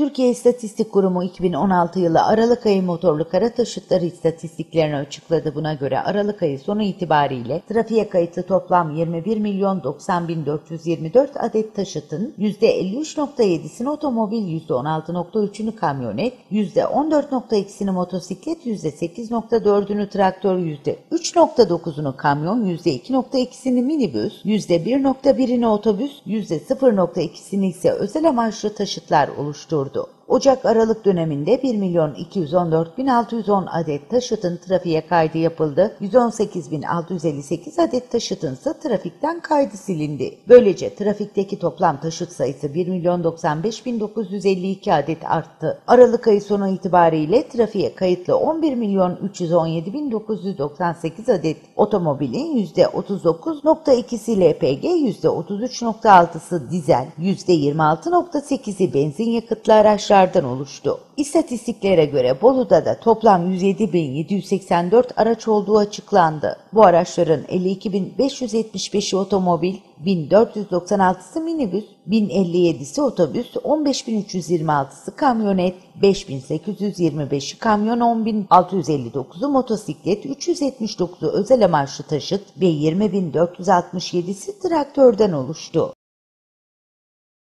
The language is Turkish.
Türkiye İstatistik Kurumu 2016 yılı Aralık ayı motorlu kara taşıtları istatistiklerini açıkladı. Buna göre Aralık ayı sonu itibariyle trafiğe kayıtlı toplam 21 milyon 90 bin 424 adet taşıtın %53.7'sini otomobil, %16.3'ünü kamyonet, %14.2'sini motosiklet, %8.4'ünü traktör, %3.9'unu kamyon, %2.2'sini minibüs, %1.1'ini otobüs, %0.2'sini ise özel amaçlı taşıtlar oluşturdu. دو Ocak-Aralık döneminde 1 milyon 214 bin 610 adet taşıtın trafiğe kaydı yapıldı. 118 bin 658 adet taşıtın ise trafikten kaydı silindi. Böylece trafikteki toplam taşıt sayısı 1 milyon 95 bin 952 adet arttı. Aralık ayı sonu itibariyle trafiğe kayıtlı 11 milyon 317 bin 998 adet otomobilin %39.2'si LPG, %33.6'sı dizel, %26.8'i benzin yakıtlı araçlar araçlardan oluştu. İstatistiklere göre Bolu'da da toplam 107.784 araç olduğu açıklandı. Bu araçların 52.575'i otomobil, 1496'sı minibüs, 1057'si otobüs, 15.326'sı kamyonet, 5.825'i kamyon, 10.659'u motosiklet, 379'u özel amaçlı taşıt ve 20.467'si traktörden oluştu.